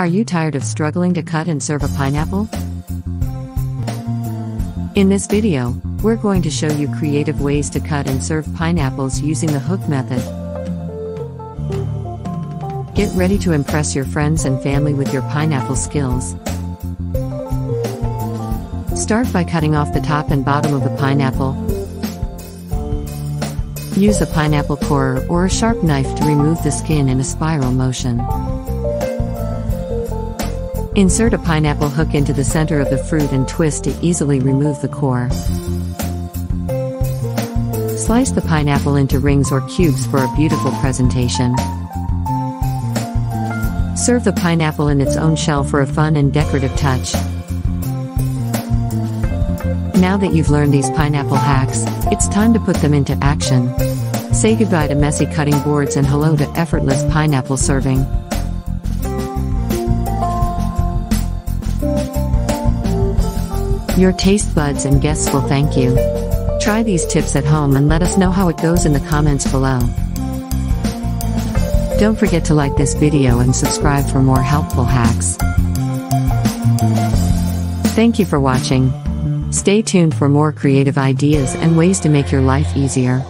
Are you tired of struggling to cut and serve a pineapple? In this video, we're going to show you creative ways to cut and serve pineapples using the hook method. Get ready to impress your friends and family with your pineapple skills. Start by cutting off the top and bottom of the pineapple. Use a pineapple corer or a sharp knife to remove the skin in a spiral motion. Insert a pineapple hook into the center of the fruit and twist to easily remove the core. Slice the pineapple into rings or cubes for a beautiful presentation. Serve the pineapple in its own shell for a fun and decorative touch. Now that you've learned these pineapple hacks, it's time to put them into action. Say goodbye to messy cutting boards and hello to effortless pineapple serving. Your taste buds and guests will thank you. Try these tips at home and let us know how it goes in the comments below. Don't forget to like this video and subscribe for more helpful hacks. Thank you for watching. Stay tuned for more creative ideas and ways to make your life easier.